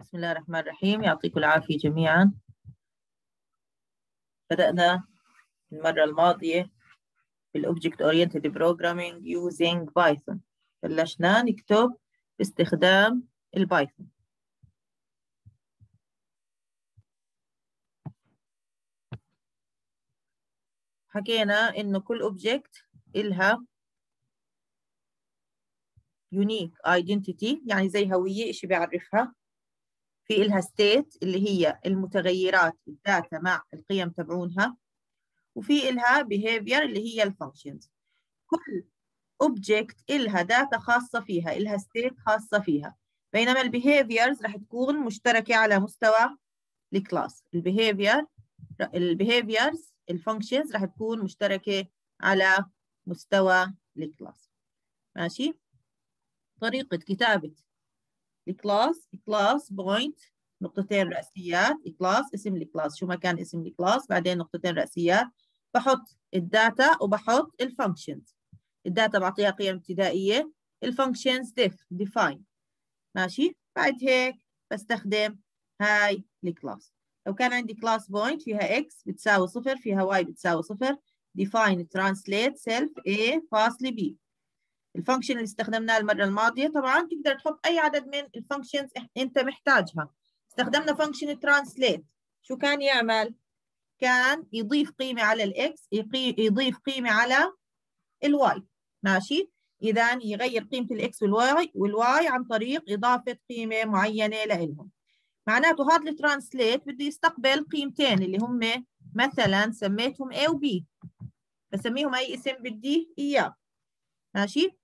بسم الله الرحمن الرحيم. يعطيكم العافية جميعا. بدأنا المرة الماضية بال object Oriented Programming using Python. بلشنا نكتب باستخدام ال Python حكينا إنه كل object إلها unique identity يعني زي هوية إشي بيعرفها. في إلها state اللي هي المتغيرات ال data مع القيم تبعونها وفي إلها behavior اللي هي ال functions كل object إلها data خاصة فيها إلها state خاصة فيها. بينما ال behaviors رح تكون مشتركة على مستوى ال class ال behavior ال behaviors ال functions رح تكون مشتركة على مستوى ال class ماشي؟ طريقة كتابة ال class class point نقطتين رأسيات class اسم ال class شو ما كان اسم ال class بعدين نقطتين رأسيات. بحط ال data وبحط ال functions ال data بعطيها قيم ابتدائية. ال functions def define ماشي؟ بعد هيك بستخدم هاي ال class لو كان عندي class point فيها x بتساوي صفر فيها y بتساوي صفر define translate self a فاصلة b ال function اللي استخدمناه المرة الماضية طبعا تقدر تحط أي عدد من ال functions أنت محتاجها. استخدمنا function translate شو كان يعمل؟ كان يضيف قيمة على ال x يضيف قيمة على ال y ماشي؟ إذا يغير قيمة ال x وال y وال y عن طريق إضافة قيمة معينة لإلهم. معناته هذا ال translate بده يستقبل قيمتين اللي هم مثلا سميتهم A و B. بسميهم أي اسم بدي إياه. ماشي؟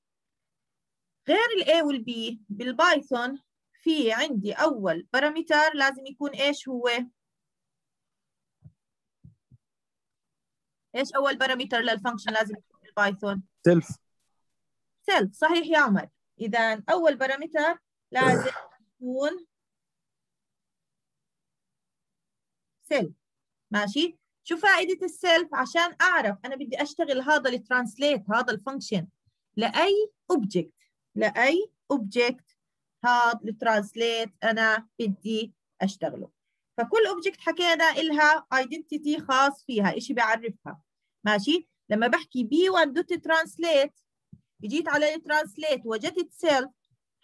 غير ال A وال B بال Python في عندي أول parameter لازم يكون إيش هو؟ إيش أول parameter لل function لازم يكون بال Python self self صحيح يا عمر. اذا أول parameter لازم يكون self ماشي؟ شو فائدة ال self عشان أعرف أنا بدي أشتغل هذا ال translate هذا ال function لأي object لأي object هذا ال translate أنا بدي أشتغله. فكل object حكينا إلها identity خاص فيها إشي بيعرفها ماشي؟ لما بحكي P 1 dot translate جيت على ال translate وجدت self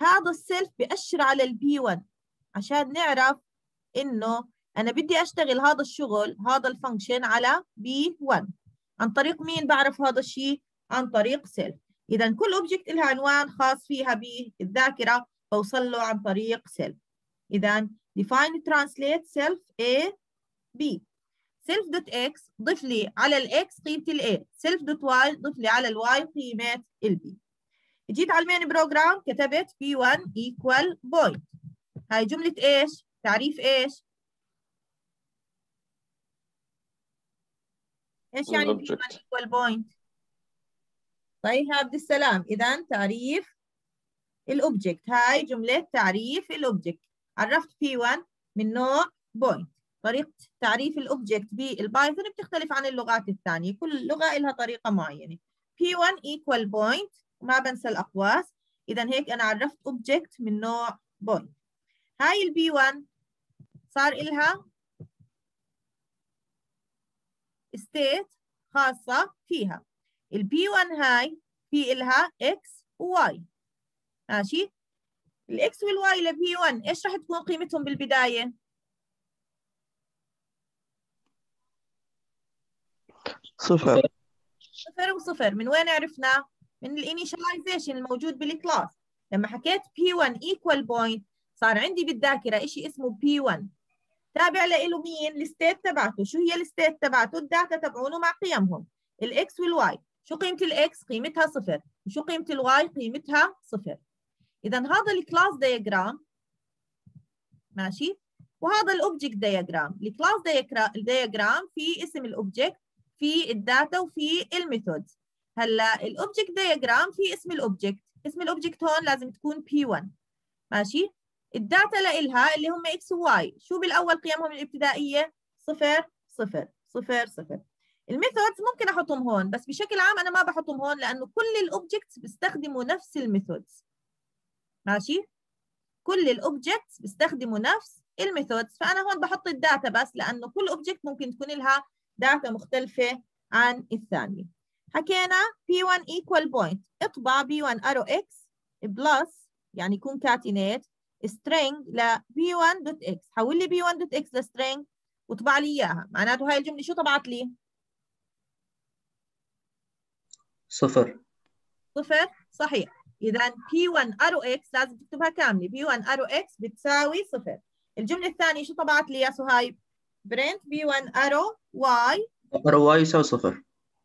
هذا ال self بيأشر على ال P 1 عشان نعرف إنه أنا بدي أشتغل هذا الشغل هذا ال function على P 1 عن طريق مين بعرف هذا الشيء؟ عن طريق self إذا كل object لها عنوان خاص فيها بالذاكرة بوصل له عن طريق self إذا define translate self A B self dot x ضيف لي على ال x قيمة ال A self dot y ضيف لي على ال y قيمة ال B جيت على ال main program كتبت P1 equal point هاي جملة إيش؟ تعريف إيش؟ إيش يعني P1 equal point؟ طيب عبد السلام. إذا تعريف ال object هاي جملة تعريف ال object عرفت P1 من نوع point طريقة تعريف ال object بال Python بتختلف عن اللغات الثانية. كل لغة لها طريقة معينة. P1 equal point. وما بنسى الأقواس. إذا هيك أنا عرفت object من نوع point هاي ال P 1 صار إلها state خاصة فيها. ال P 1 هاي في إلها x و y. ماشي؟ ال x وال y ل P 1 إيش راح تكون قيمتهم بالبداية؟ صفر. صفر وصفر. من وين عرفنا؟ من ال initialization الموجود بال class. لما حكيت P1 equal point صار عندي بالذاكرة شيء اسمه P1 تابع له مين؟ ال state تبعته. شو هي ال state تبعته؟ ال data تبعونه مع قيمهم. ال x وال y شو قيمة ال x؟ قيمتها صفر وشو قيمة ال y؟ قيمتها صفر. إذا هذا ال class diagram ماشي؟ وهذا ال object diagram ال class diagram في اسم ال object في ال data وفي ال methods هلا ال object diagram في اسم ال object اسم ال object هون لازم تكون P1 ماشي؟ ال data لإلها اللي هم X و Y. شو بالأول قيمهم الابتدائية؟ صفر صفر صفر صفر. ال methods ممكن أحطهم هون بس بشكل عام أنا ما بحطهم هون لأنه كل ال objects بيستخدموا نفس ال methods. ماشي؟ كل ال objects بيستخدموا نفس ال methods. فأنا هون بحط ال data بس لأنه كل object ممكن تكون لها data مختلفة عن الثانية. حكينا P1 equal point. اطبع P1 arrow X plus يعني concatenate string ل P1.x حول لي P1.x ل string وطبع لي إياها. معناته هاي الجملة شو طبعت لي؟ صفر. صفر؟ صحيح. اذا P1 arrow X لازم تكتبها كاملة. P1 arrow X بتساوي صفر. الجملة الثانية شو طبعت لي يا سهيب print P1 arrow Y. Arrow y يساوي صفر.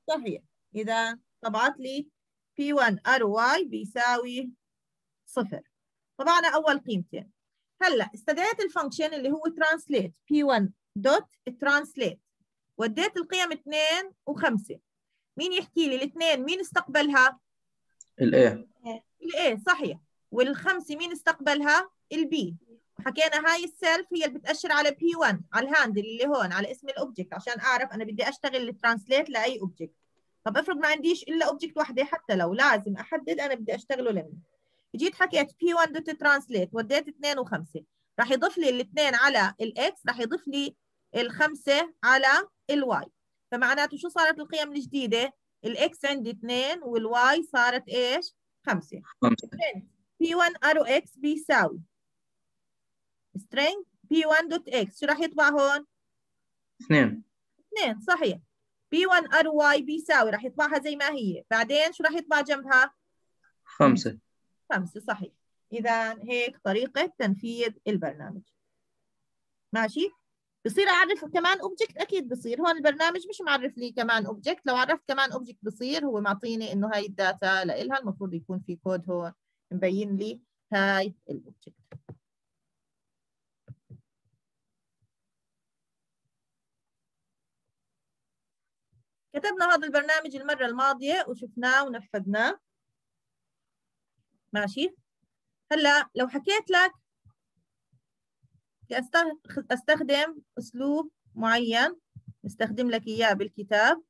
صحيح. إذا طبعت لي P1 RY بيساوي صفر. طبعنا أول قيمتين. هلأ استدعيت ال function اللي هو translate P1 dot translate. وديت القيم 2 و5 مين يحكي لي الاثنين؟ مين استقبلها؟ ال A ال A صحيح. والخمسة مين استقبلها؟ ال B وحكينا هاي ال self هي اللي بتأشر على P 1 على ال handle اللي هون على اسم ال object عشان أعرف أنا بدي أشتغل ال translate لأي object طب افرض ما عنديش إلا object واحدة حتى لو لازم أحدد أنا بدي أشتغله لمين. جيت حكيت P1 dot translate وديت 2 و5 راح يضيف لي الاثنين على ال x راح يضيف لي الخمسة على ال y فمعناته شو صارت القيم الجديدة؟ ال x عندي 2 وال y صارت إيش؟ 5 خمسة. P1 arrow x بيساوي. String P1 dot x. شو راح يطبع هون؟ اثنين. 2 صحيح. P1 arrow y بيساوي. راح يطبعها زي ما هي. بعدين شو راح يطبع جنبها؟ خمسة. خمسة صحيح. إذا هيك طريقة تنفيذ البرنامج. ماشي؟ بصير أعرف كمان object أكيد بصير. هون البرنامج مش معرف لي كمان object لو عرفت كمان object بصير هو معطيني إنه هاي ال data لإلها. المفروض يكون في كود هون مبين لي هاي ال object كتبنا هذا البرنامج المرة الماضية وشفناه ونفذناه. ماشي. هلأ لو حكيت لك بدي أستخ- أستخدم أسلوب معين. نستخدم لك إياه بالكتاب.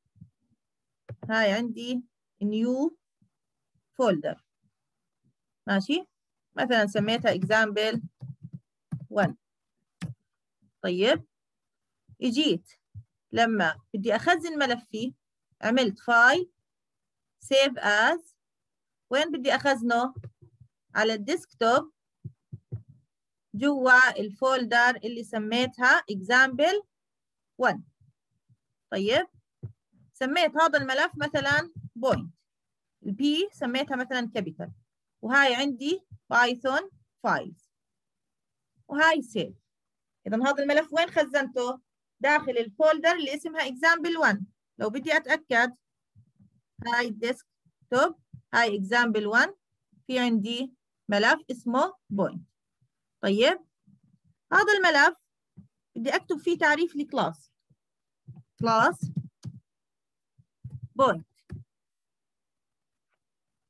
هاي عندي new folder. ماشي؟ مثلا سميتها example 1 طيب. اجيت لما بدي أخزن ملفي عملت file save as. وين بدي أخزنه؟ على ال desktop. جوا ال folder اللي سميتها example 1 طيب. سميت هذا الملف مثلا point. ال P سميتها مثلا capital. وهاي عندي Python files. وهاي save. اذا هذا الملف وين خزنته؟ داخل ال folder اللي اسمها example 1 لو بدي أتأكد. هاي ال desktop هاي example 1 في عندي ملف اسمه point. طيب. هذا الملف بدي أكتب فيه تعريف ل class. class point.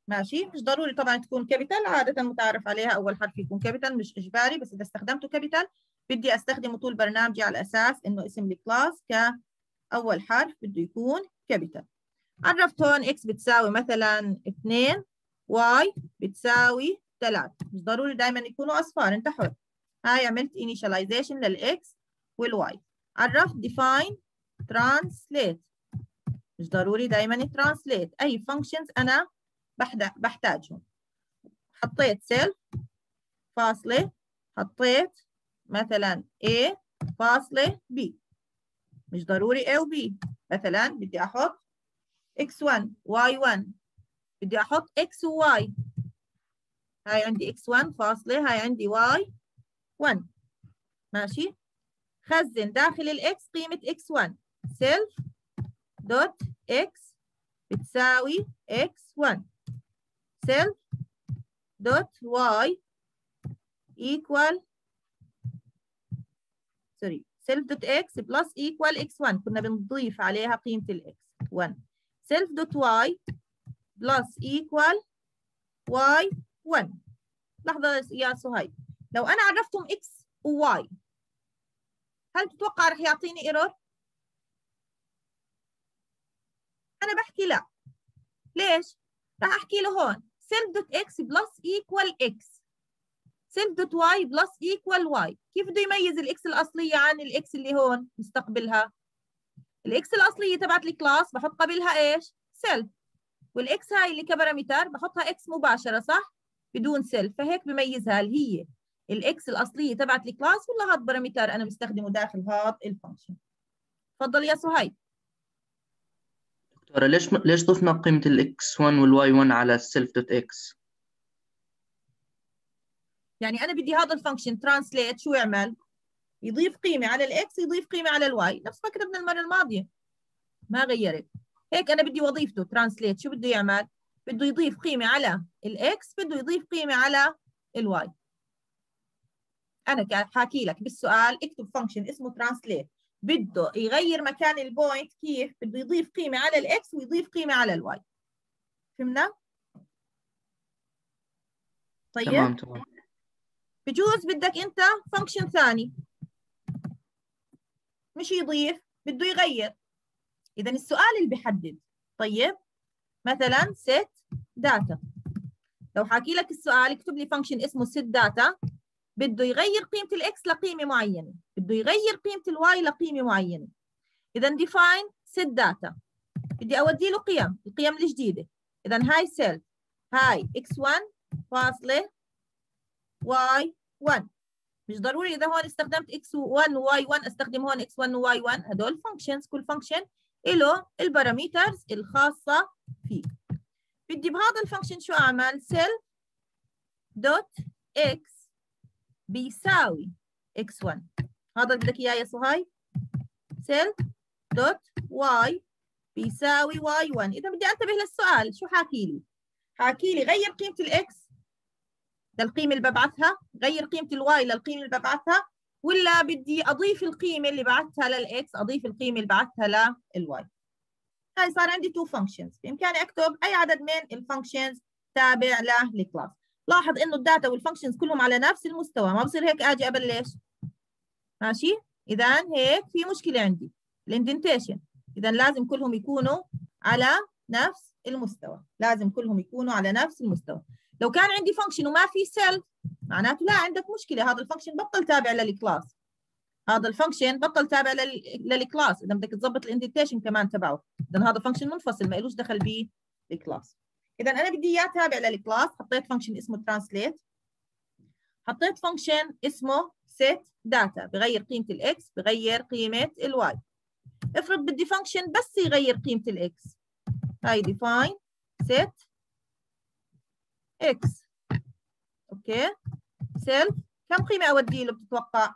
ماشي. مش ضروري طبعا تكون capital عادة متعارف عليها أول حرف يكون capital مش إجباري بس إذا استخدمته capital بدي أستخدمه طول برنامجي على أساس إنه اسم ال class كأول حرف بده يكون capital عرفت هون x بتساوي مثلا 2 y بتساوي 3 مش ضروري دائما يكونوا أصفار. أنت حر. هاي عملت initialization لل x وال y عرفت؟ define translate. مش ضروري دائما translate أي functions أنا بحتاجهم. حطيت سيل فاصلة. حطيت مثلا A فاصلة B. مش ضروري A و B. مثلا بدي أحط X1 Y1 بدي أحط X و Y. هاي عندي X1 فاصلة هاي عندي Y1 ماشي؟ خزن داخل الإكس قيمة X1 self دوت X بتساوي X1 self dot y equal sorry self dot x plus equal x1 كنا بنضيف عليها قيمة ال x 1 self dot y plus equal y 1 لحظة يا سهيل. لو أنا عرفتهم x و y هل تتوقع رح يعطيني error؟ أنا بحكي لا. ليش؟ راح أحكي له هون. Self dot x plus equal x. self dot y plus equal y كيف بده يميز ال x الأصلية عن ال x اللي هون؟ مستقبلها. ال x الأصلية تبعت ال class بحط قبلها إيش؟ self وال x هاي اللي ك parameter بحطها x مباشرة صح؟ بدون self فهيك بميزها. هل هي ال x الأصلية تبعت ال class ولا هذا parameter أنا مستخدمه داخل هذا ال function تفضل يا صهيب دكتورة ليش ليش ضفنا قيمة ال x 1 وال y 1 على ال self dot x؟ يعني أنا بدي هذا ال function translate شو يعمل؟ يضيف قيمة على ال x يضيف قيمة على ال y نفس ما كتبنا المرة الماضية. ما غيرت. هيك أنا بدي وظيفته translate شو بده يعمل؟ بده يضيف قيمة على ال x بده يضيف قيمة على ال y أنا حاكي لك بالسؤال اكتب function اسمه translate بده يغير مكان ال point كيف؟ بده يضيف قيمة على ال x ويضيف قيمة على ال y فهمنا؟ طيب؟ تمام تمام. بجوز بدك انت function ثاني. مش يضيف بده يغير. اذا السؤال اللي بيحدد. طيب؟ مثلا set data. لو حاكي لك السؤال اكتب لي function اسمه set data. بده يغير قيمة ال x لقيمة معينة. بده يغير قيمة ال y لقيمة معينة. إذا define set data. بدي أودي له قيم القيم الجديدة. إذا هاي self هاي x1 فاصلة y1 مش ضروري إذا هون استخدمت x1 y1 أستخدم هون x1 y1 هدول functions كل function له ال parameters الخاصة فيه. بدي بهذا ال function شو أعمل؟ self dot x بيساوي x1 هذا اللي بدك إياه يا صهيب self dot y بيساوي y1 إذا بدي أنتبه للسؤال شو حاكي لي؟ حاكي لي غير قيمة ال x للقيمة اللي ببعثها؟ غير قيمة ال y للقيمة اللي ببعثها؟ ولا بدي أضيف القيمة اللي بعثتها لل x أضيف القيمة اللي بعثتها لل y هاي صار عندي two functions بإمكاني أكتب أي عدد من ال functions تابع لل class لاحظ إنه ال data وال functions كلهم على نفس المستوى. ما بصير هيك آجي أبلش. ماشي؟ اذا هيك في مشكلة عندي. ال indentation اذا لازم كلهم يكونوا على نفس المستوى. لازم كلهم يكونوا على نفس المستوى. لو كان عندي function وما في self معناته لا عندك مشكلة. هذا ال function بطل تابع لل class هذا ال function بطل تابع لل class إذا بدك تظبط ال indentation كمان تبعه. اذا هذا function منفصل ما لهش دخل بال class اذا أنا بدي إياه تابع لل class حطيت function اسمه translate حطيت function اسمه set data. بغير قيمة ال x بغير قيمة ال y افرض بدي function بس يغير قيمة ال x هاي define set x. okay؟ self كم قيمة اودي له بتتوقع؟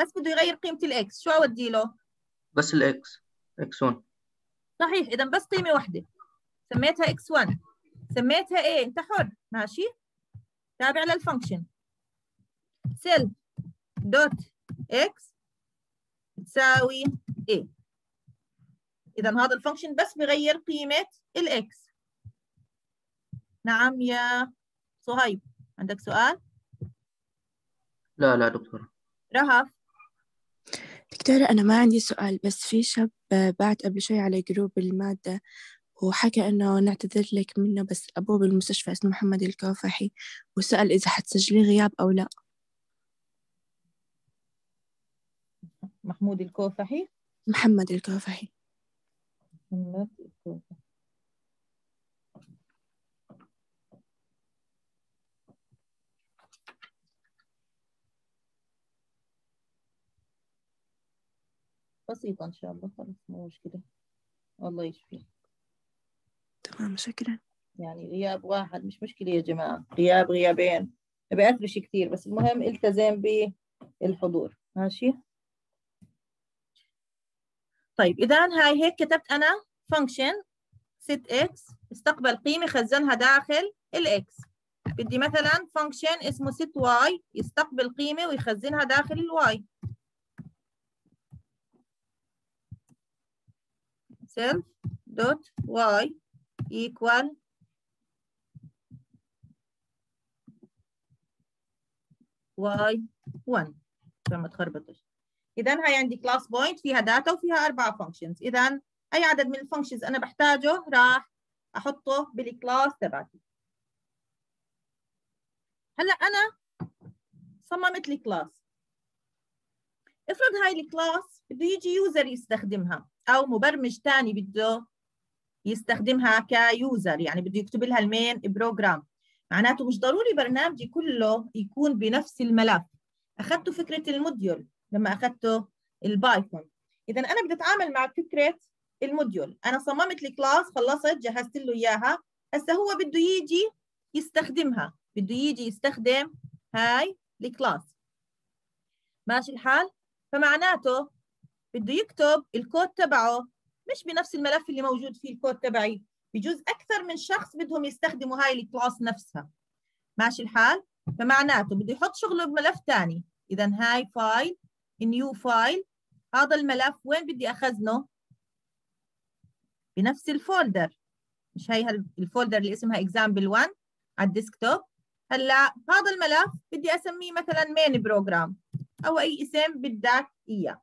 بس بده يغير قيمة ال x شو أودي له؟ بس الاكس إكس 1 صحيح اذا بس قيمة واحدة. سميتها x1 سميتها a أنت حر. ماشي؟ تابع لل function self dot x تساوي a. اذا هذا ال function بس بغير قيمة ال x نعم يا صهيب عندك سؤال؟ لا لا دكتورة رهف. دكتورة أنا ما عندي سؤال بس في شاب بعت قبل شوي على جروب المادة وحكى إنه نعتذر لك منه بس أبوه بالمستشفى اسمه محمد الكوفحي وسأل إذا حتسجلي غياب أو لا. محمود الكوفحي محمد الكوفحي محمد الكوفحي بسيطة إن شاء الله خلاص مو مشكلة. الله يشفيه تمام شكرا. يعني غياب واحد مش مشكلة يا جماعة. غياب غيابين. ما بيأثرش كثير بس المهم التزم بالحضور. ماشي؟ طيب إذا هاي هيك كتبت أنا. function set x استقبل قيمة خزنها داخل ال x بدي مثلا function اسمه set y يستقبل قيمة ويخزنها داخل ال y self dot y equal y 1 عشان ما تخربطش. اذا هاي عندي class point فيها data وفيها أربع functions اذا أي عدد من ال functions أنا بحتاجه راح أحطه بال class تبعتي. هلأ أنا صممت لي class افرض هاي ال class بده يجي user يستخدمها أو مبرمج ثاني بده يستخدمها ك user يعني بده يكتب لها ال main program معناته مش ضروري برنامجي كله يكون بنفس الملف. أخذته فكرة ال module لما أخذته ال Python اذا أنا بدي أتعامل مع فكرة ال module أنا صممت لي class خلصت جهزت له إياها. هسه هو بده يجي يستخدمها. بده يجي يستخدم هاي ال class. ماشي الحال؟ فمعناته بده يكتب الكود تبعه مش بنفس الملف اللي موجود فيه الكود تبعي. بجوز أكثر من شخص بدهم يستخدموا هاي ال class نفسها. ماشي الحال؟ فمعناته بده يحط شغله بملف ثاني اذا هاي file new file. هذا الملف وين بدي أخزنه؟ بنفس ال folder. مش هي ال folder اللي اسمها example 1 على ال desktop. هلأ هذا الملف بدي أسميه مثلا main program أو أي اسم بدك إياه.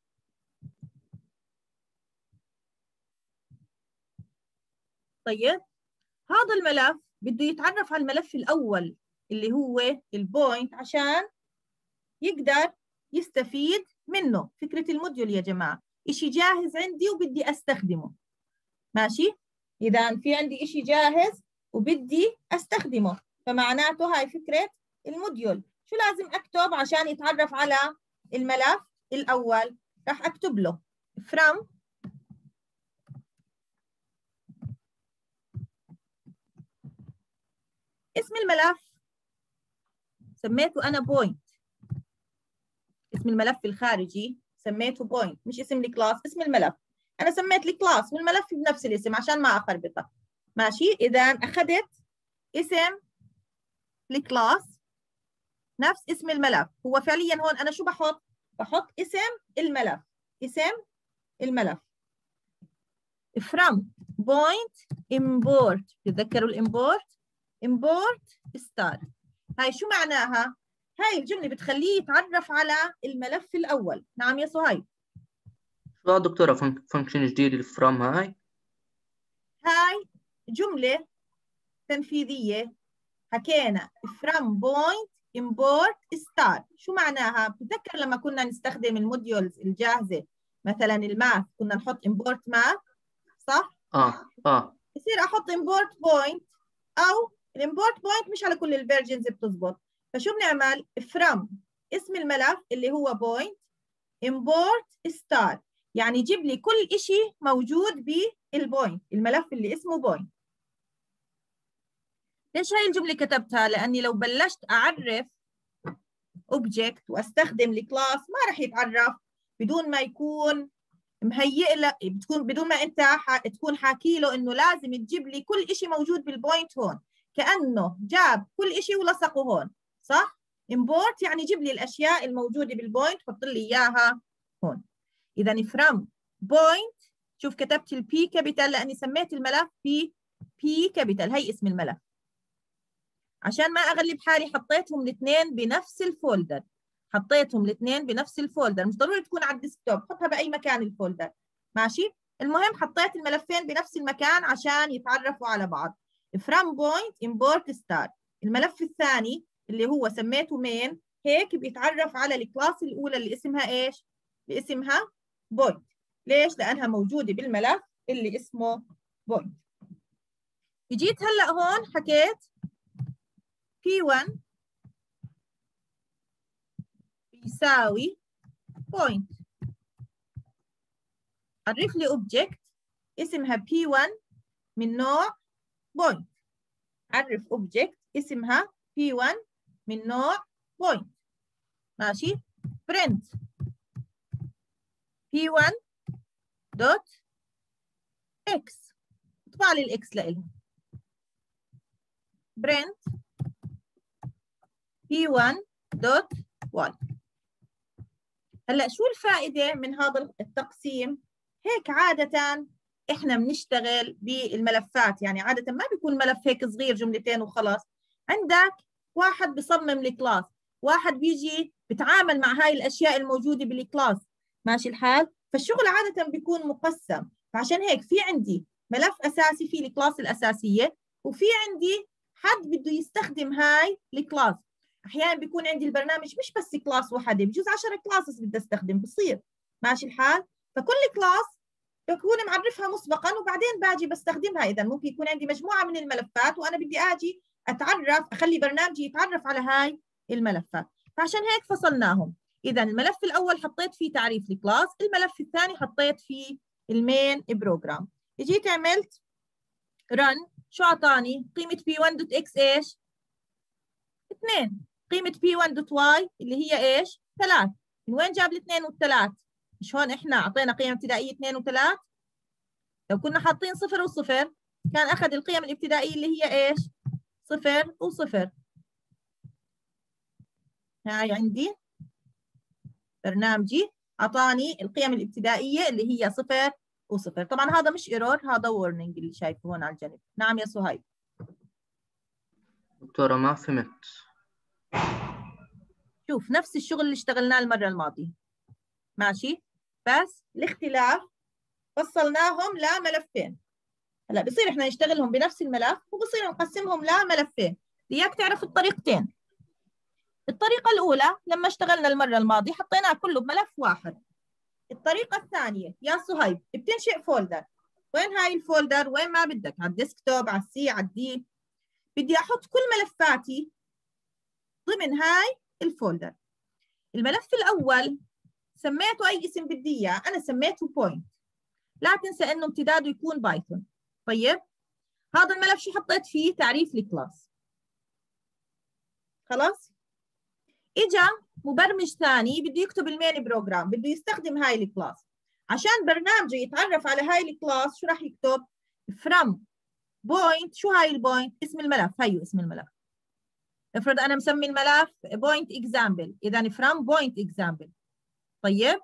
طيب هذا الملف بده يتعرف على الملف الأول اللي هو ال point عشان يقدر يستفيد منه. فكرة ال module يا جماعة إشي جاهز عندي وبدي أستخدمه. ماشي؟ إذا في عندي إشي جاهز وبدي أستخدمه فمعناته هاي فكرة ال module. شو لازم أكتب عشان يتعرف على الملف الأول راح أكتب له. from اسم الملف. سميته أنا point اسم الملف الخارجي سميته point مش اسم ال class اسم الملف. أنا سميت ال class والملف بنفس الاسم عشان ما أخربطه. ماشي؟ اذا أخذت اسم ال class نفس اسم الملف. هو فعليا هون أنا شو بحط؟ بحط اسم الملف. اسم الملف. from point import. تتذكروا ال import import star هاي شو معناها؟ هاي الجملة بتخليه يتعرف على الملف الأول. نعم يا صهيب شو دكتورة function جديد ال from هاي. هاي جملة تنفيذية. حكينا from point import star شو معناها؟ بتذكر لما كنا نستخدم ال modules الجاهزة مثلا ال math كنا نحط import math صح؟ آه آه. بصير أحط import point أو ال import point مش على كل ال versions بتزبط. فشو بنعمل؟ from اسم الملف اللي هو point import star يعني يجيب لي كل شيء موجود بال point الملف اللي اسمه point ليش هاي الجملة كتبتها؟ لأني لو بلشت أعرف object وأستخدم ال class ما راح يتعرف. بدون ما يكون مهيئ له بتكون بدون ما أنت تكون حاكي له إنه لازم تجيب لي كل شيء موجود بال point هون. كأنه جاب كل شيء ولصقه هون صح؟ import يعني جيب لي الأشياء الموجودة بال point حط لي إياها هون. اذا from point شوف كتبت ال p capital لأني سميت الملف ب p capital هي اسم الملف. عشان ما أغلب حالي حطيتهم الاثنين بنفس ال folder. حطيتهم الاثنين بنفس ال folder. مش ضروري تكون على ال desktop حطها بأي مكان ال folder. ماشي؟ المهم حطيت الملفين بنفس المكان عشان يتعرفوا على بعض. From point import star. الملف الثاني اللي هو سميته main هيك بيتعرف على الكلاس الأولى اللي اسمها إيش؟ اللي اسمها point. ليش؟ لأنها موجودة بالملف اللي اسمه point. جيت هلأ هون حكيت P1 بيساوي point. عرف لي object اسمها P1 من نوع point. عرف object اسمها P1 من نوع point. ماشي؟ print. P1 دوت X. اطبع لي الإكس لإلها. print. P1 dot Y هلا شو الفائدة من هذا التقسيم؟ هيك عادة إحنا بنشتغل بالملفات يعني عاده ما بيكون ملف هيك صغير جملتين وخلاص. عندك واحد بصمم ال class واحد بيجي بتعامل مع هاي الأشياء الموجودة بال class. ماشي الحال؟ فالشغل عاده بيكون مقسم. فعشان هيك في عندي ملف أساسي في ال class الأساسية وفي عندي حد بده يستخدم هاي ال class. أحيانا بيكون عندي البرنامج مش بس class واحدة بجوز 10 classes بدي أستخدم بصير. ماشي الحال؟ فكل class بكون معرفها مسبقا وبعدين باجي بستخدمها. اذا ممكن يكون عندي مجموعة من الملفات وأنا بدي آجي أتعرف أخلي برنامجي يتعرف على هاي الملفات. فعشان هيك فصلناهم. اذا الملف الأول حطيت فيه تعريف ال class الملف الثاني حطيت فيه ال main program جيت عملت run شو أعطاني؟ قيمة P1 dot x إيش؟ 2 قيمة P1 dot y اللي هي إيش؟ 3 من وين جاب الاثنين والثلاث؟ مش هون إحنا أعطينا قيم ابتدائية 2 و3 لو كنا حاطين صفر وصفر كان أخذ القيم الابتدائية اللي هي إيش؟ صفر وصفر. هاي عندي. برنامجي أعطاني القيم الابتدائية اللي هي صفر وصفر. طبعا هذا مش error هذا warning اللي شايفه هون على الجنب نعم يا صهيب دكتورة ما فهمت. شوف نفس الشغل اللي اشتغلناه المرة الماضية. ماشي؟ بس الاختلاف فصلناهم لملفين هلا بصير إحنا نشتغلهم بنفس الملف وبصير نقسمهم لملفين إياك تعرف الطريقتين. الطريقة الأولى لما اشتغلنا المرة الماضية حطيناه كله بملف واحد. الطريقة الثانية يا صهيب بتنشئ folder. وين هاي ال folder؟ وين ما بدك؟ على ال desktop على ال C على ال D. بدي أحط كل ملفاتي ضمن هاي ال folder. الملف الأول سميته أي اسم بدي إياه. أنا سميته point لا تنسى إنه امتداده يكون Python طيب؟ هذا الملف شو حطيت فيه؟ تعريف ال class. خلاص؟ إجا مبرمج ثاني بده يكتب ال main program بده يستخدم هاي ال class. عشان برنامجه يتعرف على هاي ال class شو راح يكتب؟ from point شو هاي ال point اسم الملف. هيو اسم الملف. افرض أنا مسمي الملف point example. إذا from point example. طيب؟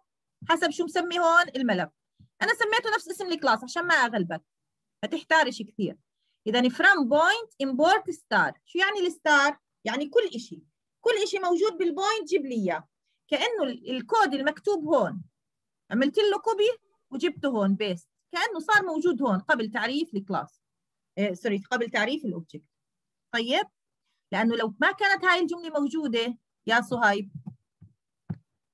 حسب شو مسمي هون الملف. أنا سميته نفس اسم ال class عشان ما أغلبك. ما تحتارش كثير. إذا from point import star. شو يعني ال star يعني كل شيء كل شيء موجود بال point جيب لي إياه. كأنه الكود المكتوب هون. عملت له copy وجبته هون paste كأنه صار موجود هون قبل تعريف الكلاس. إيه sorry قبل تعريف ال object طيب؟ لأنه لو ما كانت هاي الجملة موجودة يا صهيب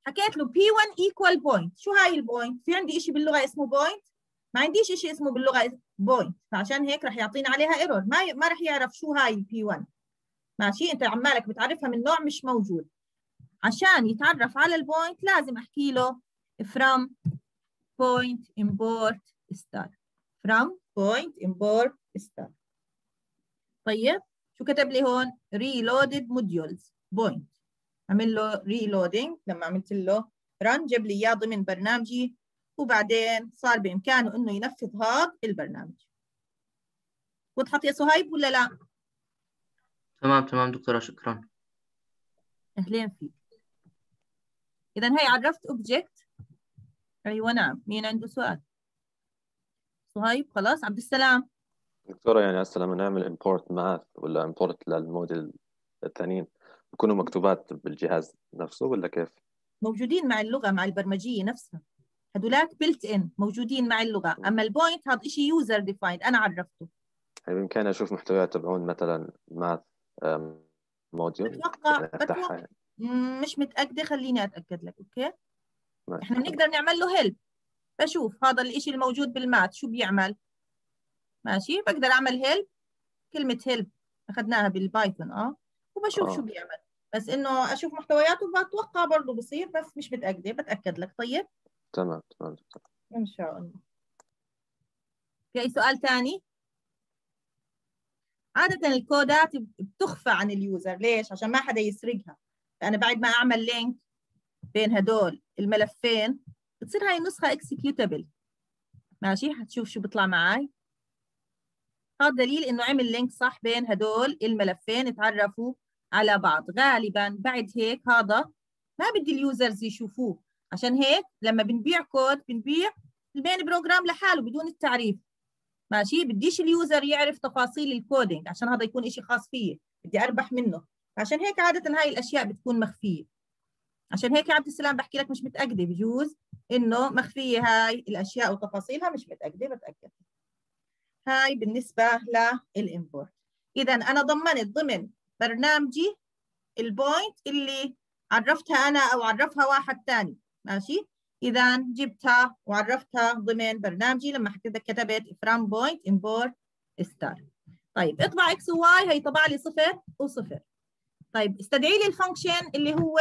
حكيت له P1 equal point. شو هاي ال point في عندي شيء باللغة اسمه point ما عنديش شيء اسمه باللغة point فعشان هيك رح يعطينا عليها error ما ما رح يعرف شو هاي ال P1 ماشي؟ أنت عمالك بتعرفها من نوع مش موجود. عشان يتعرف على ال point لازم أحكي له from point import star. From point import star. طيب؟ شو كتب لي هون? Reloaded modules. Point. عمل له reloading لما عملت له run. جاب لي إياه ضمن برنامجي. وبعدين صار بإمكانه إنه ينفذ هذا البرنامج. وضحت يا صهيب ولا لا؟ تمام تمام دكتورة شكرا. أهلين فيك. اذا هي عرفت object أيوه نعم. مين عنده سؤال؟ صهيب خلاص عبد السلام. دكتورة يعني هسه لما نعمل import math ولا import لل module الثانيين بيكونوا مكتوبات بالجهاز نفسه ولا كيف؟ موجودين مع اللغة مع البرمجية نفسها. هدولاك built in موجودين مع اللغة. أما ال point هذا شيء user defined أنا عرفته. يعني بامكاني أشوف محتويات تبعون مثلا math module بتوقع بتوقع مش متأكدة خليني أتأكد لك okay؟ إحنا بنقدر نعمل له help بشوف هذا الإشي الموجود بال math شو بيعمل؟ ماشي؟ بقدر أعمل help كلمة help أخذناها بال Python آه. وبشوف آه. شو بيعمل. بس إنه أشوف محتوياته بتوقع برضه بصير بس مش متأكدة بتأكد لك. طيب؟ تمام تمام. دكتور إن شاء الله. في أي سؤال ثاني عادة ال codeات بتخفى عن ال user. ليش؟ عشان ما حدا يسرقها. فأنا بعد ما أعمل link بين هدول الملفين بتصير هاي النسخة executable ماشي؟ حتشوف شو بيطلع معي هذا دليل إنه عمل link صح بين هدول الملفين اتعرفوا على بعض. غالبا بعد هيك هذا ما بدي ال users يشوفوه. عشان هيك لما بنبيع كود بنبيع ال main program لحاله بدون التعريف. ماشي؟ بديش ال user يعرف تفاصيل ال coding عشان هذا يكون إشي خاص فيه. بدي أربح منه. عشان هيك عادة هاي الأشياء بتكون مخفية. عشان هيك يا عبد السلام بحكي لك مش متأكدة. بجوز إنه مخفية هاي الأشياء وتفاصيلها مش متأكدة. بتأكد. هاي بالنسبة لل import اذا أنا ضمنت ضمن برنامجي ال point اللي عرفتها أنا أو عرفها واحد تاني. ماشي؟ إذا جبتها وعرفتها ضمن برنامجي لما كتبت from point import star. طيب اطبع x و y هيطبع لي صفر وصفر طيب استدعي لي ال function اللي هو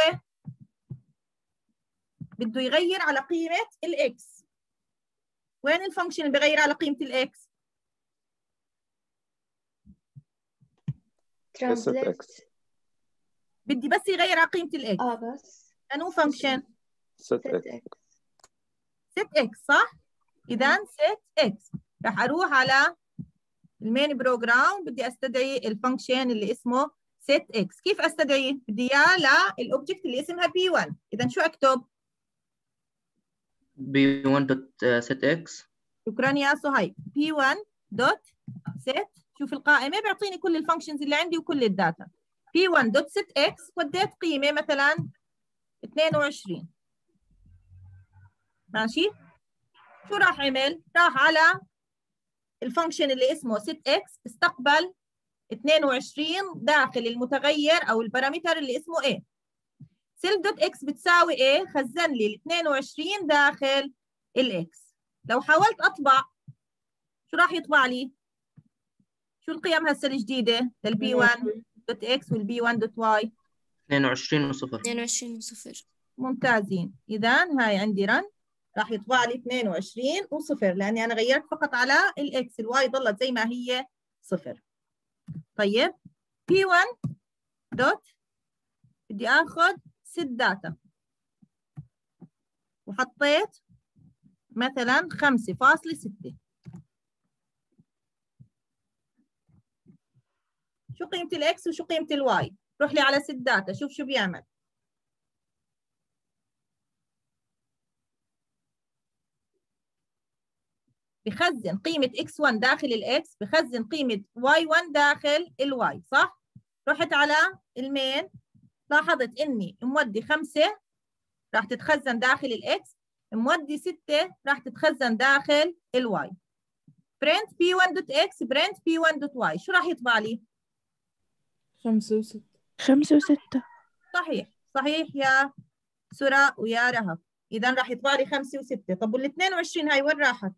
بده يغير على قيمة ال x وين ال function اللي بغير على قيمة بدي بس يغير على قيمة ال x آه بس. أنو function؟ set set x x. Set x صح؟ إذا set x. رح أروح على ال main program بدي أستدعي ال function اللي اسمه set x. كيف أستدعيه؟ بدي إياه لل object اللي اسمها p1 إذا شو أكتب؟ p1 dot set x. شكرا يا صهيب p1 dot set شوف القائمة بيعطيني كل ال functions اللي عندي وكل ال data p1 dot set x وديت قيمة مثلا 22 ماشي؟ شو راح عمل؟ راح على ال function اللي اسمه set x استقبل 22 داخل المتغير أو ال parameter اللي اسمه a. self dot x بتساوي a خزن لي ال 22 داخل ال x لو حاولت أطبع شو راح يطبع لي؟ شو القيم هسه الجديدة لل p 1 dot x وال p 1 dot y 22 وصفر. 22 وصفر. ممتازين. إذا هاي عندي run راح يطبع لي 22 وصفر لأني أنا غيرت فقط على ال x ال y ضلت زي ما هي صفر. طيب. p 1 dot بدي آخذ set data وحطيت مثلا 5.6 شو قيمة ال x وشو قيمة ال y روح لي على set data شوف شو بيعمل بخزن قيمة x1 داخل ال x بخزن قيمة y1 داخل ال y صح؟ رحت على ال main لاحظت إني مودي خمسة راح تتخزن داخل ال x مودي ستة راح تتخزن داخل ال y print p 1 dot x print p 1 dot y شو راح يطبع لي؟ خمسة وستة. خمسة وستة. صحيح صحيح يا سراء ويا رهف إذا راح يطبع لي خمسة وستة. طب وال 22 هاي وين راحت؟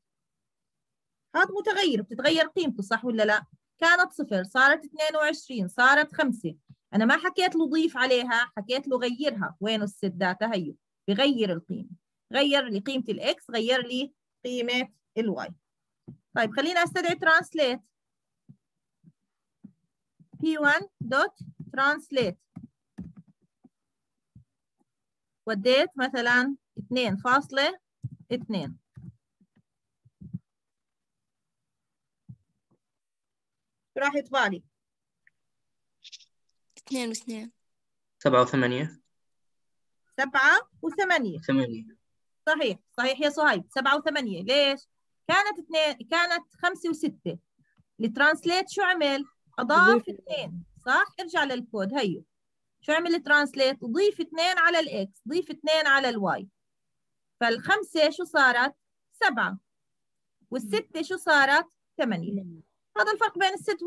هذا متغير بتتغير قيمته صح ولا لا؟ كانت صفر صارت 22 صارت خمسة. أنا ما حكيت له ضيف عليها حكيت له غيرها. وين ال set data هيو بغير القيمة. غير لي قيمة ال x غير لي قيمة ال y طيب خلينا أستدعي translate. P1 dot translate وديت مثلا 2.2 راح يطبع لي اثنين واثنين سبعة وثمانية. سبعة وثمانية. ثمانية. صحيح. صحيح يا صهيب. سبعة وثمانية. ليش؟ كانت اثنين كانت خمسة وستة. ال translate شو عمل؟ أضيف. اثنين صح؟ ارجع للكود هيو شو عمل ال translate؟ ضيف اثنين على ال x ضيف اثنين على ال y فالخمسة شو صارت؟ سبعة والستة شو صارت؟ ثمانية هذا الفرق بين ال set.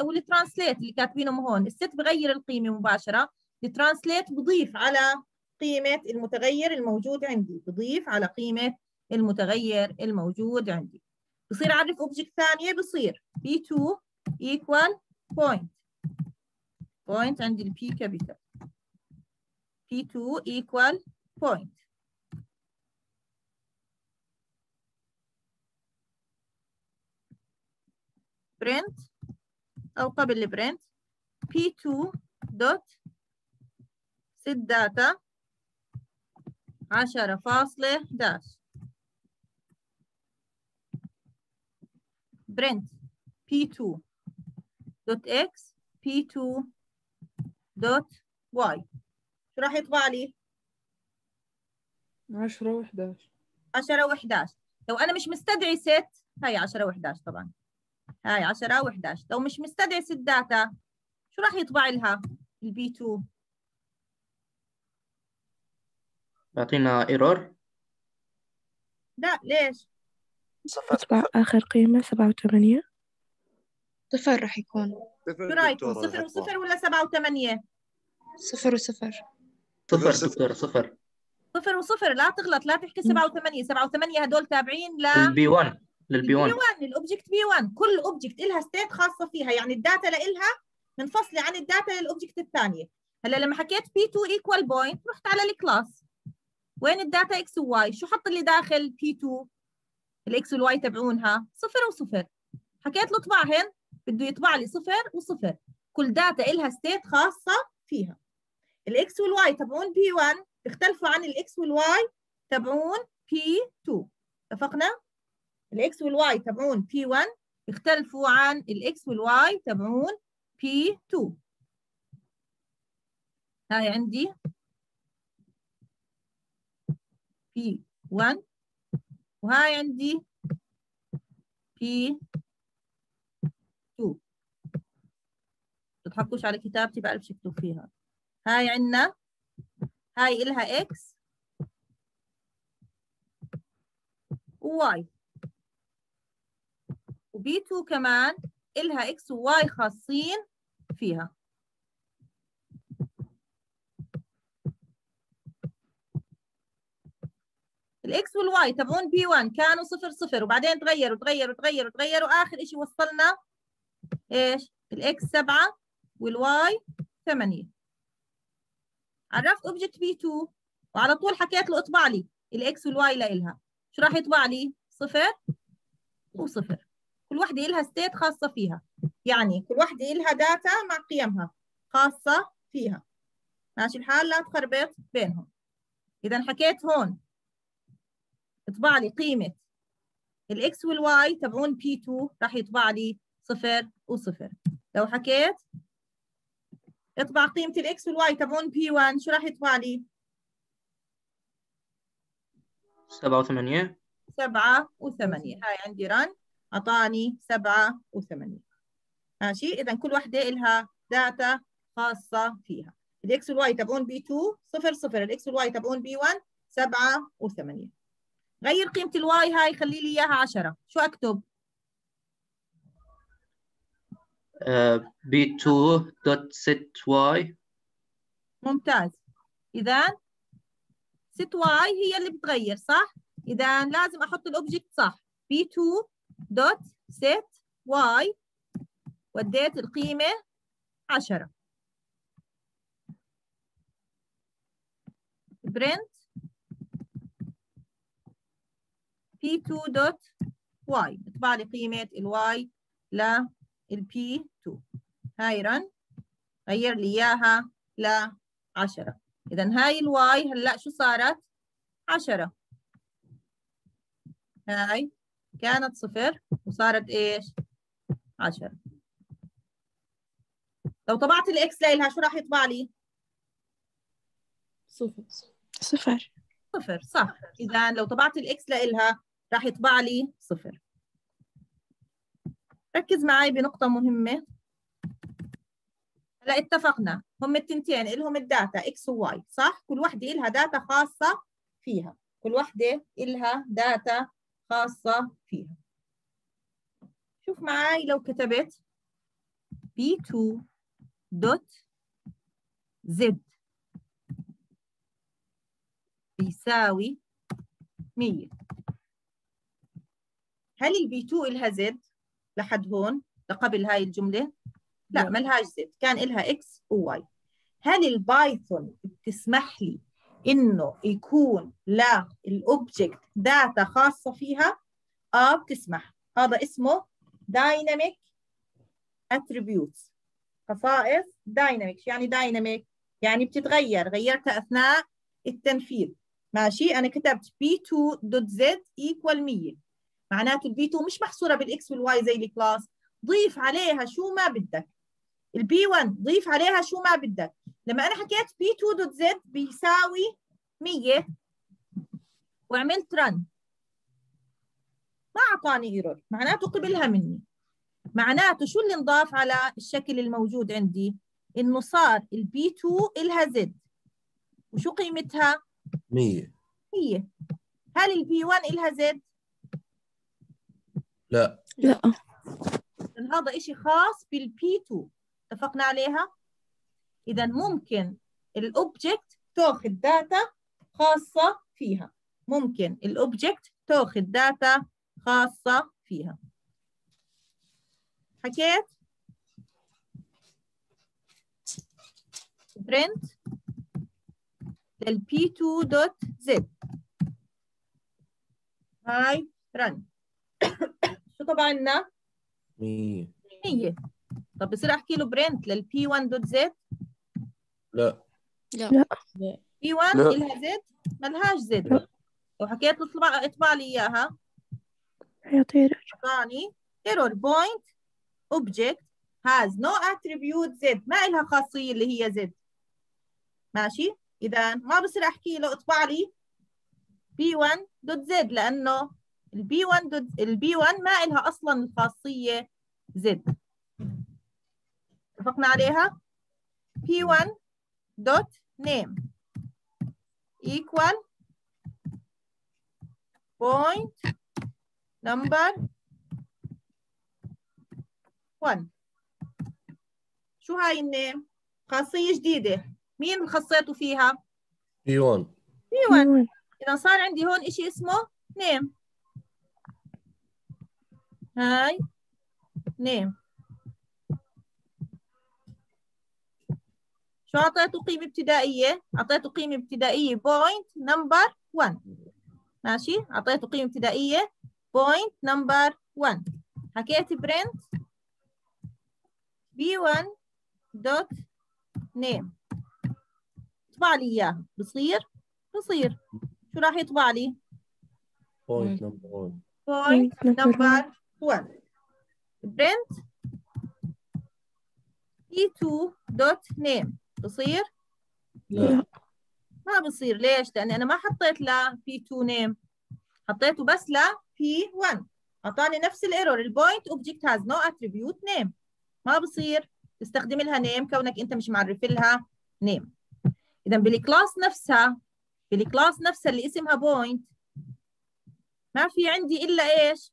وال translate اللي كاتبينهم هون ال set بغير القيمة مباشرة ال translate بضيف على قيمة المتغير الموجود عندي بضيف على قيمة المتغير الموجود عندي بصير أعرف object ثانية بصير p2 equal point point عندي ال p capital p2 equal point print أو قبل ال print p2 dot set data عشرة فاصلة حداش print p2 dot x p2 dot y. شو راح يطبع لي؟ عشرة وحداش 10 و11 لو أنا مش مستدعي set هاي 10 و11 طبعا. هاي 10 و11 لو مش مستدعي set data شو راح يطبع لها؟ ال p 2 يعطينا error لا ليش؟ آخر قيمة سبعة وثمانية صفر راح يكون شو رأيكم؟ صفر وصفر ولا سبعة وثمانية؟ صفر وصفر. صفر صفر. دكتورة صفر. صفر وصفر لا تغلط لا تحكي سبعة وثمانية. سبعة وثمانية هدول تابعين ل ال p 1 لل p 1 ال p 1 ال object p 1 كل object لها state خاصة فيها. يعني ال data لإلها منفصلة عن ال data لل object الثانية. هلا لما حكيت p 2 equal point رحت على ال class. وين ال data x و y شو حط اللي داخل p 2 ال x وال y تبعونها. صفر وصفر. حكيت له اطبعهن بده يطبع لي صفر وصفر. كل data إلها state خاصة فيها. ال x وال y تبعون p 1 بيختلفوا عن ال x وال y تبعون p2 اتفقنا؟ ال x وال y تبعون p1 يختلفوا عن ال x وال y تبعون p2 هاي عندي. p1 وهاي عندي p2 تضحكوش على كتابتي بعرف شو اكتب فيها. هاي عندنا هاي إلها x و y و p2 كمان إلها x و y خاصين فيها. ال x وال y تبعون p1 كانوا صفر صفر وبعدين تغيروا تغيروا تغيروا تغيروا آخر شيء وصلنا إيش؟ ال x 7 وال y 8 عرفت object p2 وعلى طول حكيت له اطبع لي ال x وال y لإلها. شو راح يطبع لي؟ صفر وصفر. كل وحدة لها state خاصة فيها. يعني كل وحدة لها data مع قيمها خاصة فيها. ماشي الحال؟ لا تخربط بينهم. إذا حكيت هون. اطبع لي قيمة ال x وال y تبعون p2 راح يطبع لي صفر وصفر. لو حكيت اطبع قيمة ال x وال y تبعون p1 شو راح يطبع لي؟ سبعة وثمانية. سبعة وثمانية. هاي عندي run أعطاني سبعة وثمانية. ماشي؟ إذا كل وحدة إلها data خاصة فيها. ال x وال y تبعون p2 صفر صفر. ال x وال y تبعون p1 سبعة وثمانية. غير قيمة ال y هاي خلي لي إياها عشرة. شو أكتب؟ p2 dot set y ممتاز. إذا set y هي اللي بتغير صح؟ إذا لازم أحط ال object صح؟ p2 dot وديت القيمة عشرة. print p2 dot لي قيمة ال y لل p2 هاي run غير لي إياها ل 10 إذا هاي ال y هلأ شو صارت؟ 10 هاي كانت صفر وصارت إيش؟ 10 لو طبعت ال x لإلها شو راح يطبع لي؟ صفر. صفر. صفر صح. إذا لو طبعت ال x لإلها راح يطبع لي صفر. ركز معي بنقطة مهمة. هلا اتفقنا. هم التنتين إلهم ال data x و y صح؟ كل وحدة إلها data خاصة فيها. كل وحدة إلها data خاصة فيها. شوف معي لو كتبت p2 dot z. بيساوي 100 هل ال p2 إلها z لحد هون؟ لقبل هاي الجملة؟ لا ما لهاش z. كان إلها x و y هل ال Python بتسمح لي إنه يكون لل object data خاصة فيها؟ آه بتسمح. هذا اسمه dynamic attributes. خصائص dynamic يعني dynamic يعني بتتغير. غيرتها أثناء التنفيذ. ماشي؟ أنا كتبت p2.z equal 100 معناته ال p2 مش محصورة بال x وال y زي ال class. ضيف عليها شو ما بدك. ال p1 ضيف عليها شو ما بدك. لما أنا حكيت p2.z بيساوي 100 وعملت run ما أعطاني error معناته قبلها مني. معناته شو اللي انضاف على الشكل الموجود عندي؟ إنه صار ال p2 إلها z. وشو قيمتها؟ 100 هي هل ال p1 إلها z؟ لا. لا. هذا إشي خاص بال p2 اتفقنا عليها؟ إذا ممكن ال object تاخذ data خاصة فيها. ممكن ال object تاخذ data خاصة فيها. حكيت؟ print لل p2 dot z. هاي run. شو طبعا؟ لنا؟ مية. 100 طب بصير أحكي له برنت لل p1 دوت z لا. لا. p1 لا. إلها z ملهاش z. لو حكيت له اطبع اطبع لي إياها. اعطاني error point. Object has no attribute z. ما إلها خاصية اللي هي z. ماشي؟ إذا ما بصير أحكي له اطبع لي b1 دوت z لأنه ال b1 دوت ال b1 ما إلها أصلا الخاصية z. اتفقنا عليها. P1 دوت name. Equal point number 1 شو هاي النيم؟ خاصية جديدة. مين خصيته فيها؟ p1 P1 إذا صار عندي هون إشي اسمه name هاي name شو أعطيته قيمة ابتدائية؟ أعطيته قيمة ابتدائية point number 1 ماشي؟ أعطيته قيمة ابتدائية point number 1 حكيت print p1 dot name اطبع لي إياها بصير؟ بصير شو راح يطبع لي؟ point number 1 point number one. Print p2 dot name بصير؟ لا. ما بصير. ليش؟ لأني أنا ما حطيت ل p2 name. حطيته بس ل p1 أعطاني نفس ال error. ال Point object has no attribute name. ما بصير. تستخدم لها name كونك أنت مش معرف لها name. إذا بال class نفسها بال class نفسها اللي اسمها point ما في عندي إلا إيش؟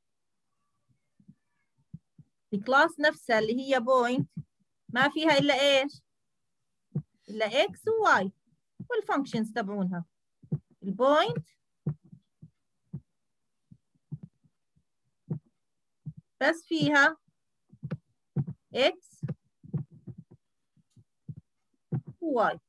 ال class نفسها اللي هي point ما فيها إلا إيش؟ إلا x و y وال functions تبعونها. ال point بس فيها x و y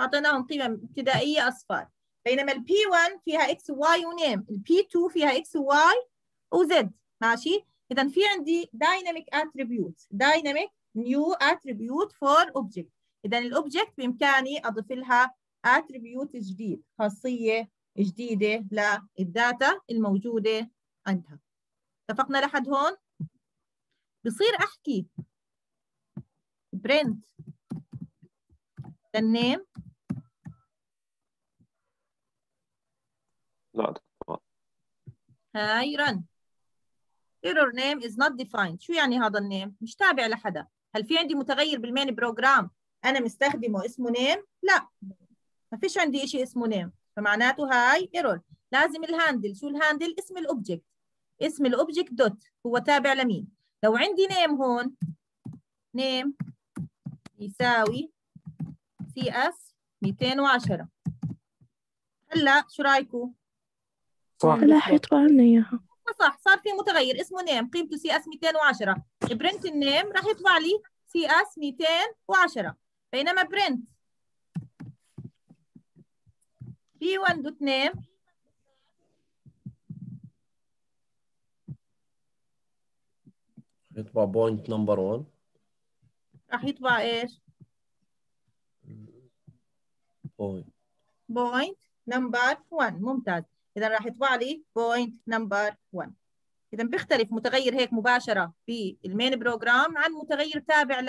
أعطيناهم قيمة ابتدائية أصفار بينما ال P1 فيها X و Y و name ال P2 فيها X و Y و Z ماشي؟ إذا في عندي dynamic attributes. dynamic new attribute for object. إذا ال object بإمكاني أضيف لها attribute جديد خاصية جديدة لل data الموجودة عندها. اتفقنا لحد هون؟ بصير أحكي. Print. ال name لا هاي run. Error name is not defined. شو يعني هذا ال name مش تابع لحدا. هل في عندي متغير بال main program؟ أنا مستخدمه اسمه name لا. ما فيش عندي شيء اسمه name فمعناته هاي error. لازم الهاندل. شو الهاندل؟ اسم الاوبجكت اسم الاوبجكت دوت هو تابع لمين؟ لو عندي name هون name يساوي CS 210 هلا شو رأيكم؟ صح. راح يطبع لنا إياها. صح. صار في متغير. اسمه name قيمته CS 210 print ال name راح يطبع لي CS 210 بينما print P1 dot name يطبع point number 1 راح يطبع إيش؟ point point number 1 ممتاز. إذا راح يطبع لي point number 1 إذا بيختلف متغير هيك مباشرة في ال main program عن متغير تابع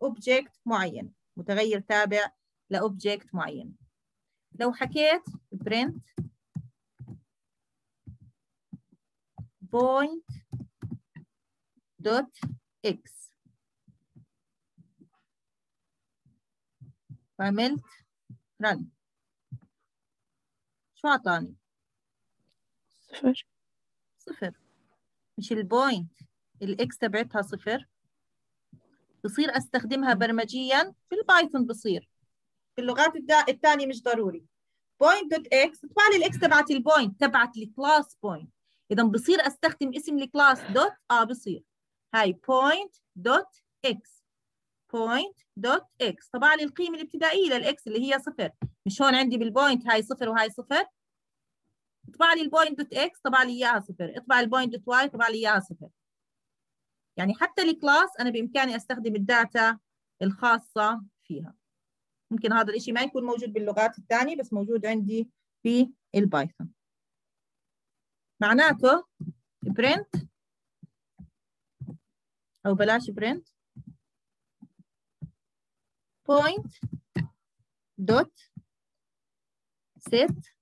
ل object معين. متغير تابع ل object معين. لو حكيت print point dot x. وعملت run. شو أعطاني؟ صفر. صفر. مش ال point ال x تبعتها صفر. بصير أستخدمها برمجيا؟ في البايثون بصير. في اللغات الثانية مش ضروري. point dot x اطبع لي ال x تبعت ال point تبعت ال class point اذا بصير أستخدم اسم ال class dot آه بصير. هاي point dot x point dot x طبعا القيمة الابتدائية لل x اللي هي صفر. مش هون عندي بال point هاي صفر وهاي صفر. اطبع لي ال point dot x طبع لي إياها صفر. اطبع ال point dot y طبع لي إياها صفر. يعني حتى ال class أنا بإمكاني أستخدم ال data الخاصة فيها. ممكن هذا الشيء ما يكون موجود باللغات الثانية بس موجود عندي في البايثون معناته print أو بلاش print point dot set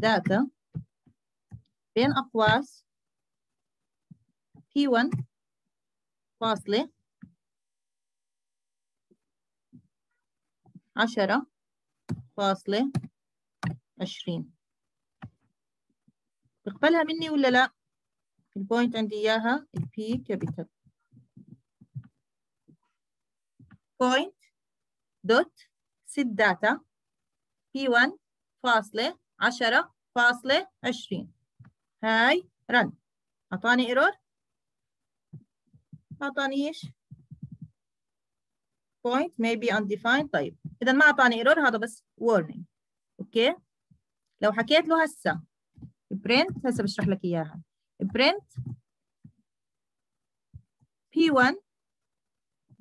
data بين أقواس P1 فاصلة عشرة. فاصلة عشرين. تقبلها مني ولا لا؟ ال point عندي إياها. ال P capital point dot set data P1 فاصلة عشرة. فاصلة عشرين. هاي. run أعطاني error أعطاني إيش؟ point maybe undefined. طيب. إذا ما أعطاني error هذا بس warning. okay؟ لو حكيت له هسه. print هسه بشرح لك إياها. print p1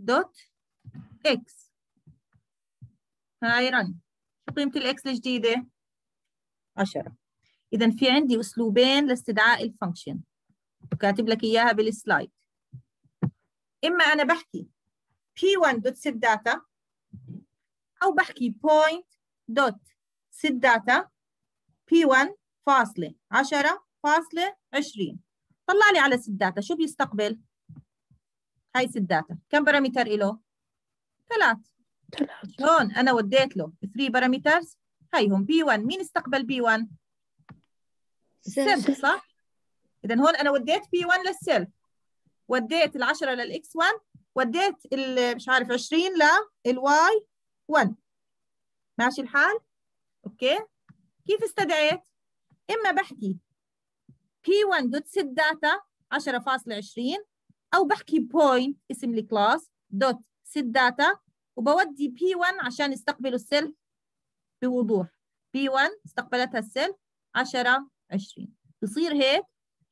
dot x. هاي run. شو قيمة ال x الجديدة؟ 10 إذا في عندي أسلوبين لاستدعاء ال function وكاتب لك إياها بال slide إما أنا بحكي p1 dot set data أو بحكي point dot set data p1 فاصلة 10 فاصلة 20 طلع لي على set data. شو بيستقبل؟ هاي set data. كم parameter إله؟ ثلاث ثلاث هون أنا وديت له 3 parameters هيهم B1 مين استقبل B1 ال self صح؟ إذا هون أنا وديت B1 لل self وديت العشرة لل x1 وديت ال- مش عارف 20 لل y1 ماشي الحال؟ okay. كيف استدعيت؟ إما بحكي P1 dot set data 10.20 أو بحكي point اسم ال class dot set data وبودي P1 عشان يستقبلوا ال self بوضوح. P1 استقبلتها ال self 10 20 بصير هيك؟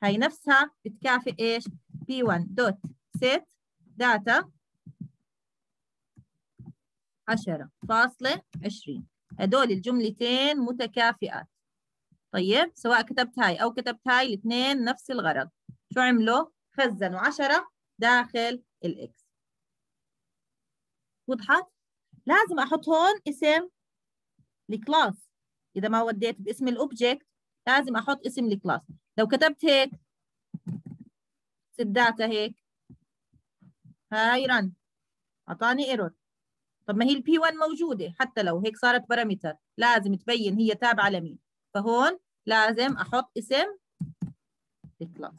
هاي نفسها بتكافئ إيش؟ P1 dot set data 10 فاصلة 20 هدول الجملتين متكافئات. طيب سواء كتبت هاي أو كتبت هاي الاثنين نفس الغرض. شو عملوا؟ خزنوا 10 داخل ال x وضحت؟ لازم أحط هون اسم الكلاس. إذا ما وديت باسم ال object لازم أحط اسم الكلاس. لو كتبت هيك data هيك. هاي run. أعطاني error. طب ما هي ال b 1 موجودة حتى لو هيك صارت parameter لازم تبين هي تابعة لمين. فهون لازم أحط اسم الكلاس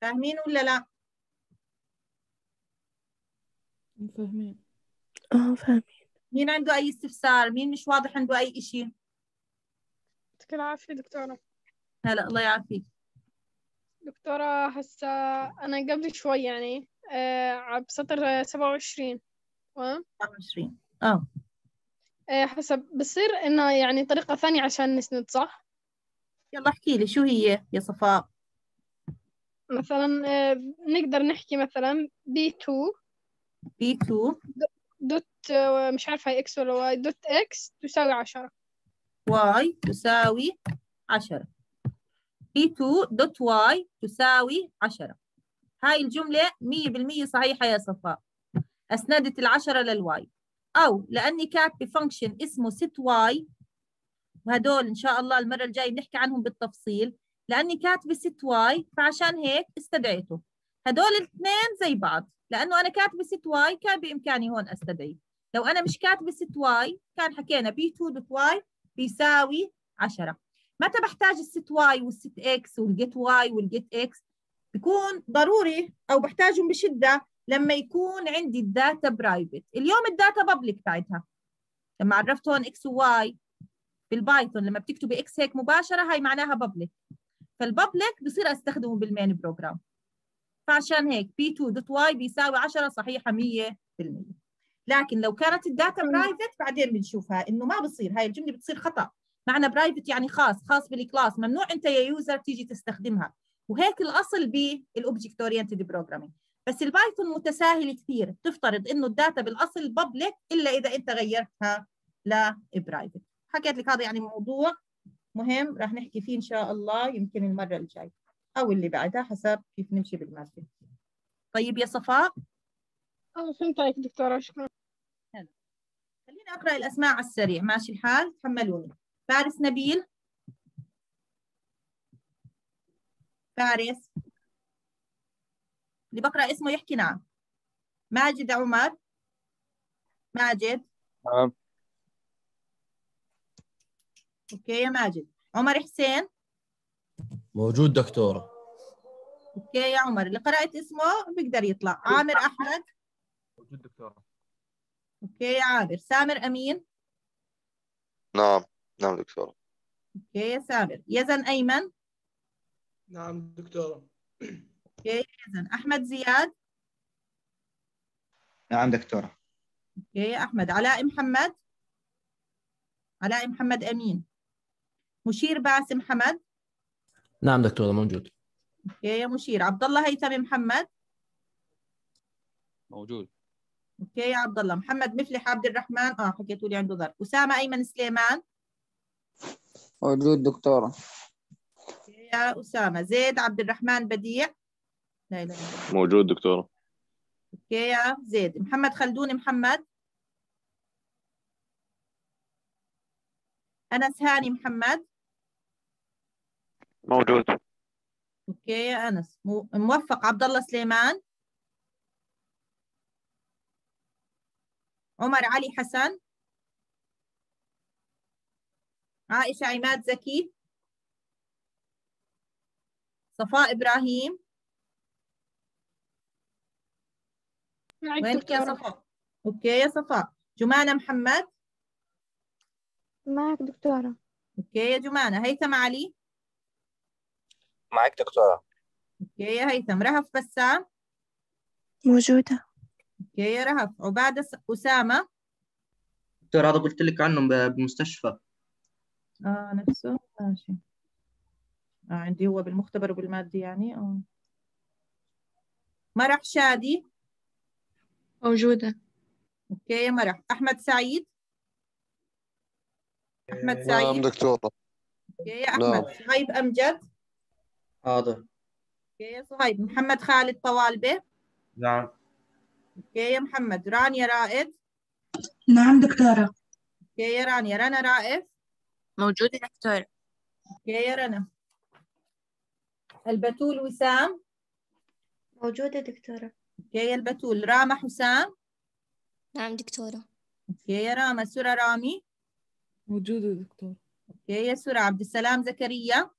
فاهمين ولا لا؟ فاهمين. آه فاهمين. مين عنده أي استفسار؟ مين مش واضح عنده أي إشي؟ يعطيك العافية دكتورة. هلا الله يعافيك. دكتورة هسا أنا قبل شوي يعني آه بسطر سبعة وعشرين تمام؟ 24 آه. آه حسب بصير إنه يعني طريقة ثانية عشان نسند صح؟ يلا احكي لي شو هي يا صفاء؟ مثلا آه نقدر نحكي مثلا b 2 B2 dot آه مش عارفة هي x ولا y dot x تساوي عشرة. y تساوي 10 B2 dot y تساوي 10 هاي الجملة 100% صحيحة يا صفاء. أسندت العشرة لل y. أو لأني كاتبة function اسمه set y. وهدول إن شاء الله المرة الجاية بنحكي عنهم بالتفصيل. لأني كاتبة set y فعشان هيك استدعيته. هدول الاثنين زي بعض. لأنه أنا كاتبة set y كان بإمكاني هون أستدعي. لو أنا مش كاتبة set y كان حكينا b2 dot y بيساوي 10 متى بحتاج الست واي والست إكس والجيت واي والجيت إكس؟ بيكون ضروري أو بحتاجهم بشدة لما يكون عندي ال data private. اليوم ال data public بعدها لما عرفت هون x و y بالبايثون لما بتكتبي x هيك مباشرة هاي معناها public فال public بصير أستخدمه بال main program فعشان هيك b 2 dot y بيساوي 10 صحيحة 100% لكن لو كانت ال data private بعدين بنشوفها إنه ما بصير. هاي الجملة بتصير خطأ. معنى private يعني خاص خاص بالكلاس ممنوع أنت يا user تيجي تستخدمها. وهيك الأصل بال object oriented programming بس البايثون متساهل كثير. تفترض إنه ال data بالأصل public إلا إذا أنت غيرتها ل private حكيت لك هذا يعني موضوع مهم. راح نحكي فيه إن شاء الله يمكن المرة الجاية. أو اللي بعدها حسب كيف نمشي بالمادة. طيب يا صفاء آه فهمت عليك دكتورة شكرا. خليني أقرأ الأسماء على السريع. ماشي الحال؟ تحملوني. فارس نبيل. فارس. اللي بقرأ اسمه يحكي نعم. ماجد عمر. ماجد. نعم. okay يا ماجد. عمر حسين. موجود دكتورة okay يا عمر. اللي قرأت اسمه بيقدر يطلع. عامر أحمد. موجود دكتورة okay يا عامر. سامر أمين. نعم. نعم دكتورة. okay يا سامر يزن أيمن؟ نعم دكتورة. okay يزن. أحمد زياد؟ نعم دكتورة. okay يا أحمد. علاء محمد؟ علاء محمد أمين. مشير باسم حمد نعم دكتورة موجود. okay يا مشير. عبد الله هيثم محمد؟ موجود. okay يا عبد الله محمد مفلح عبد الرحمن. آه حكيتوا لي عنده ظرف. أسامة أيمن سليمان؟ موجود دكتورة. يا أسامة زيد عبد الرحمن بديع. لا موجود دكتورة. okay يا زيد. محمد خلدون محمد. أنس هاني محمد. موجود. okay يا مو- موفق عبد الله سليمان. عمر علي حسن. عائشة عماد زكي. صفاء إبراهيم. وينك يا دكتورة صفاء؟ okay يا صفاء. جمانة محمد. معك دكتورة. okay يا جمانة. هيثم علي. معك دكتورة. okay يا هيثم. رهف بسام. موجودة. okay يا رهف. عبادة أسامة. دكتور هذا قلت لك عنه ب- آه نفسه؟ ماشي. آه عندي هو بالمختبر وبالمادي يعني. آه. مرح شادي؟ موجودة. okay يا مرح. أحمد سعيد؟ أحمد نعم سعيد؟ دكتورة okay يا نعم. أحمد. صهيب أمجد؟ هذا okay يا صهيب. محمد خالد طوالبة؟ نعم. okay يا محمد. رانيا رائد؟ نعم دكتورة. okay يا رانيا. رنا رائف موجودة دكتورة okay يا رنا. البتول وسام؟ موجودة دكتورة. okay يا البتول. راما حسام؟ نعم دكتورة. okay يا راما. سورة رامي؟ موجودة دكتور okay يا سورة عبد السلام. زكريا؟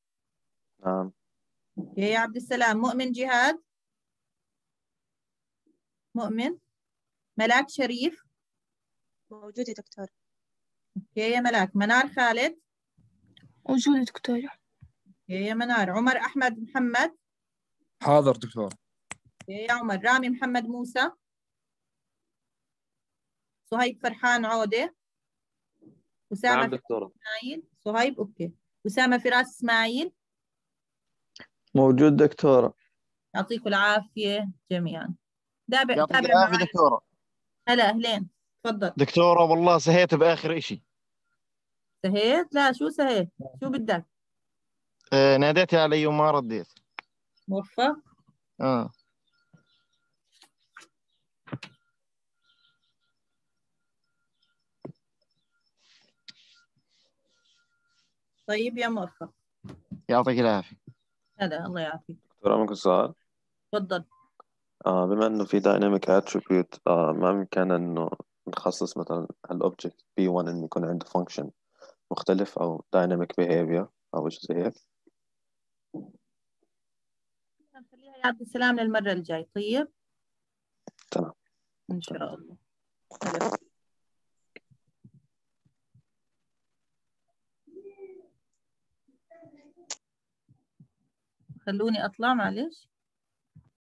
نعم. okay يا عبد السلام. مؤمن جهاد؟ مؤمن. ملاك شريف؟ موجودة دكتورة. okay يا ملاك. منار خالد؟ موجودة دكتورة. يا منار. عمر أحمد محمد. حاضر دكتورة okay يا عمر. رامي محمد موسى. صهيب فرحان عودة. أسامة نعم دكتورة. إسماعيل. صهيب okay. أسامة فراس إسماعيل. موجود دكتورة. يعطيكم العافية جميعا. تابع يعطيك تابع العافية معي دكتورة. هلا أهلين. تفضل. دكتورة والله سهيت بآخر إشي. سهيت؟ لا شو سهيت؟ شو بدك؟ آه ناديتي علي وما رديت. موفق. آه. طيب يا موفق. يعطيك العافية. هلا الله يعافيك. دكتورة ممكن سؤال تفضل. آه بما إنه في dynamic attribute آه ما بإمكاننا إنه نخصص مثلا ال object بي 1 إنه يكون عنده function مختلف أو dynamic behavior أو شيء زي هيك. نخليها يا عبد السلام للمرة الجاي طيب؟ تمام. إن شاء الله. خلوني أطلع معلش.